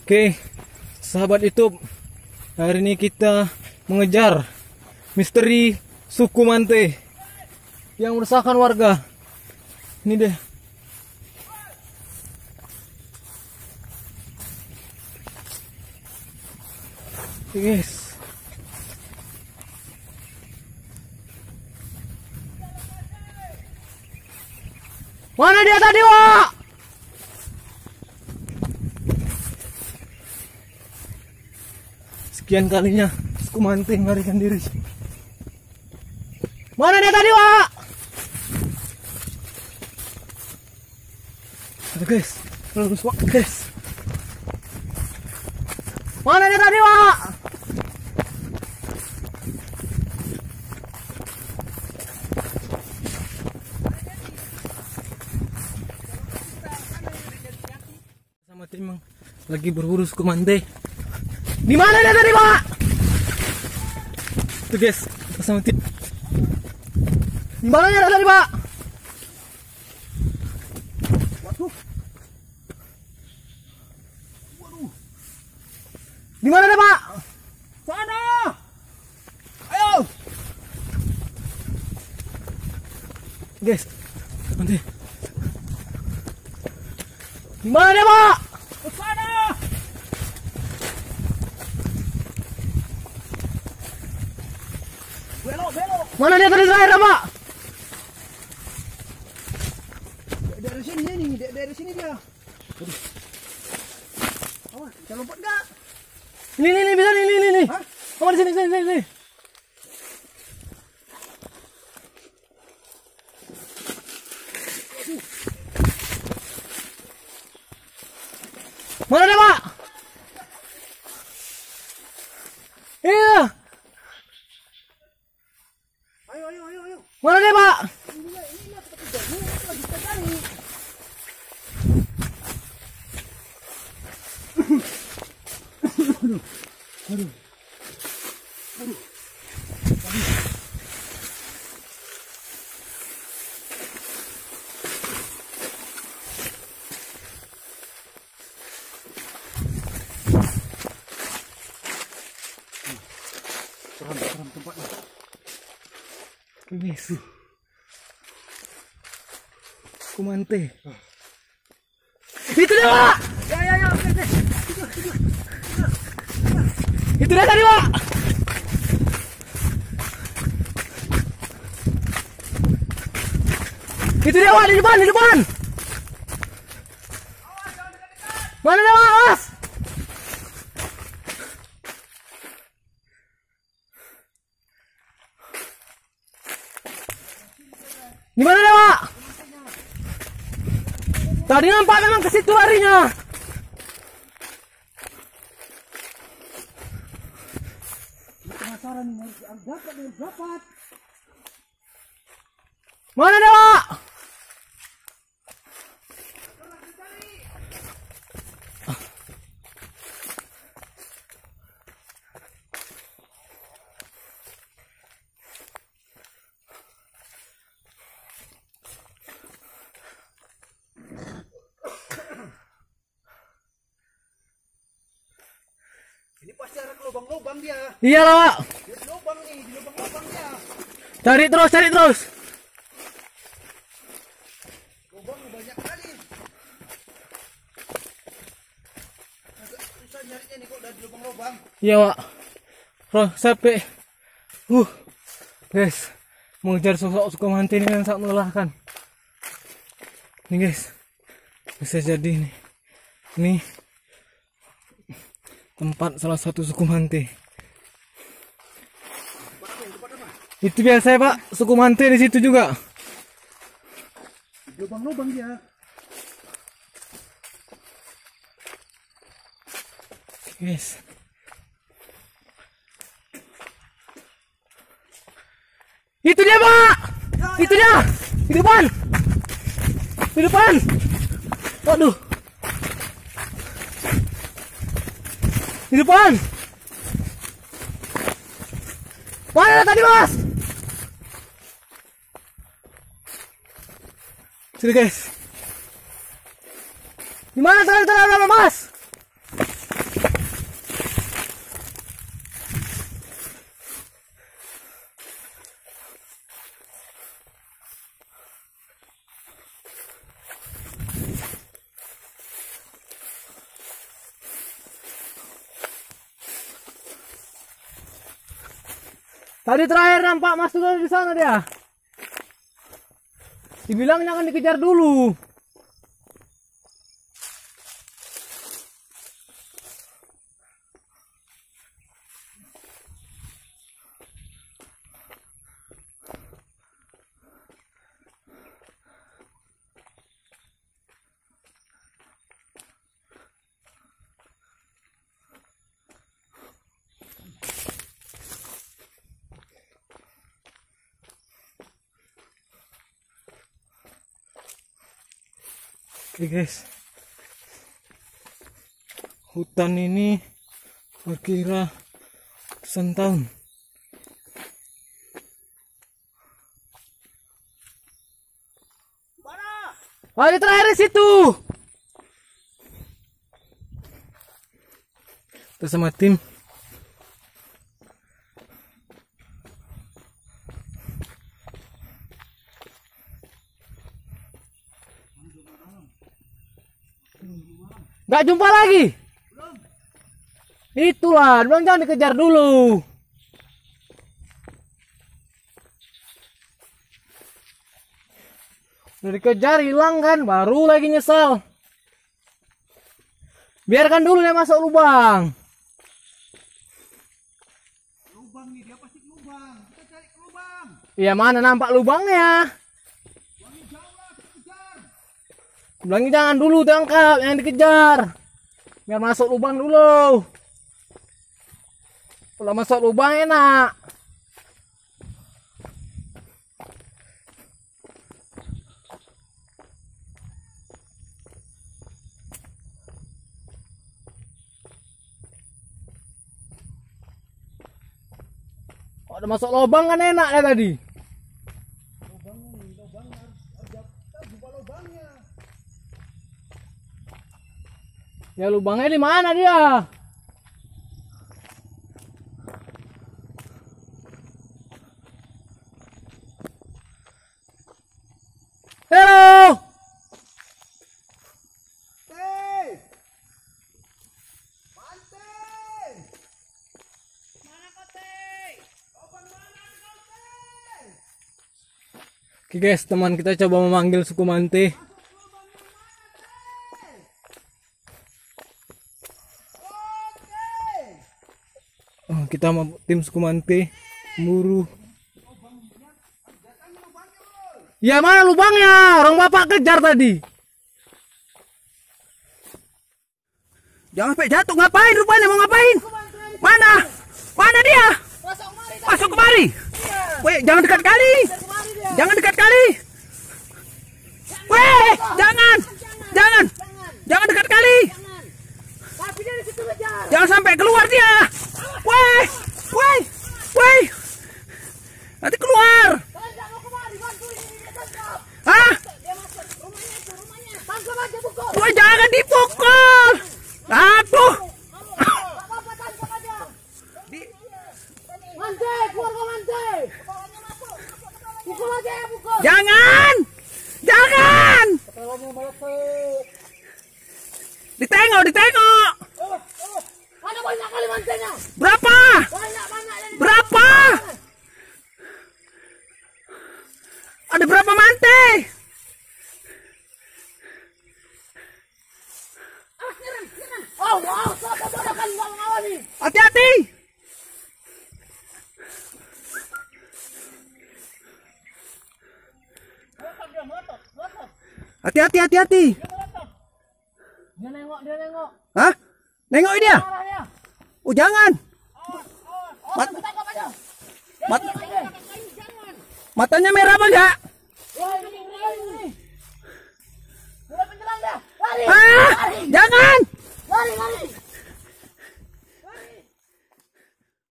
Oke, sahabat YouTube, hari ini kita mengejar misteri suku Mante yang meresahkan warga. Ini deh. Guys. Mana dia tadi, Wak? Sekian kalinya suku Mante melarikan diri. Mana dia tadi, Wak? Aduh, guys. Terus, Wak, guys. Mana dia tadi, Wak? Sama lagi berburu suku Mante. Di mana dia tadi, Pak? Tuh, guys. Sama tim. Di mana dia tadi, Pak? Waduh. Waduh. Di mana dia, Pak? Sana. Ayo. Guys, nanti. Di mana dia, Pak? Sana. Belok, belok. Mana dia tadi terakhir, Pak? Dari sini nih, dari, sini dia. Oh, bisa lompat enggak? Ini, ini, ini, bisa, ini, ini, ini. Hah? Kamu di sini, sini, sini, sini. Mana dia, Pak? Iya. Ayo, ayo, ayo, ayo. Mana dia, Pak? Sih. Kumante. Itu dia, Pak. Ya, ya, ya. Itu dia tadi, Pak. Itu dia, Pak, di depan, di depan. Mana dia, Pak? Awas. Di mana dia, Pak? Tadi nampak memang ke situ larinya. Penasaran nih, harus dapat, harus dapat. Mana dia, lubang-lubang dia. Iya lah, di lubang nih, di lubang-lubang dia. Cari terus, cari terus. Lubang banyak kali. Agak susah nyarinya nih kok dari lubang-lubang. Iya, Pak. Bro, sampai. Uh. Guys, mengejar sosok suku manti ini yang sangat melelahkan. Nih, guys. Bisa jadi nih. Ini tempat salah satu suku manti. Itu biasa ya, Pak. Suku manti di situ juga. Lubang-lubang dia. Guys. Itu dia, Pak. Itu dia. Di depan. Di depan. Waduh. Di depan. Mana tadi, Mas? Sini, guys. Di mana tadi tadi Mas? Tadi terakhir nampak masuk dari sana dia. Dibilang jangan dikejar dulu. Oke guys. Hutan ini berkira ratusan tahun. Terakhir di situ. Kita sama tim. Gak jumpa lagi. Itulah, bilang jangan dikejar dulu. Udah dikejar hilang kan, baru lagi nyesal. Biarkan dulu dia masuk lubang. Lubang nih, dia pasti lubang. Kita cari ke lubang. Iya mana nampak lubangnya? Bilangnya jangan dulu tangkap, yang dikejar. Biar masuk lubang dulu. Kalau masuk lubang enak. Kalau masuk lubang kan enak ya tadi. Kita jumpa lubangnya. Ya lubangnya di mana dia? Halo. Teh! Mantai! Mana kau teh? Lubang mana kau teh? Oke guys, teman kita coba memanggil suku Mante. Kita tim suku Mante memburu. Ya mana lubangnya? Orang bapak kejar tadi. Jangan sampai jatuh. Ngapain rupanya? Mau ngapain? Mana? Mana dia? Masuk kemari. Weh, jangan dekat kali. Jangan dekat kali. Weh, jangan. Jangan. Jangan dekat kali. Jangan sampai keluar dia. Weh, weh, weh. Nanti keluar. Pukul. Weh, jangan dipukul. Aduh. Mantai, keluar kau. Jangan. Jangan. Ditengok, ditengok. Banyak kali mantainya. Berapa? Banyak, banyak. Berapa? Ada berapa mantai? Oh, kawan-kawan nih. Hati-hati. Hati-hati, hati-hati. Dia nengok, dia nengok. Hah? Nengok dia. Oh, jangan. Mat mat matanya merah apa enggak? Ah, jangan. lari, lari.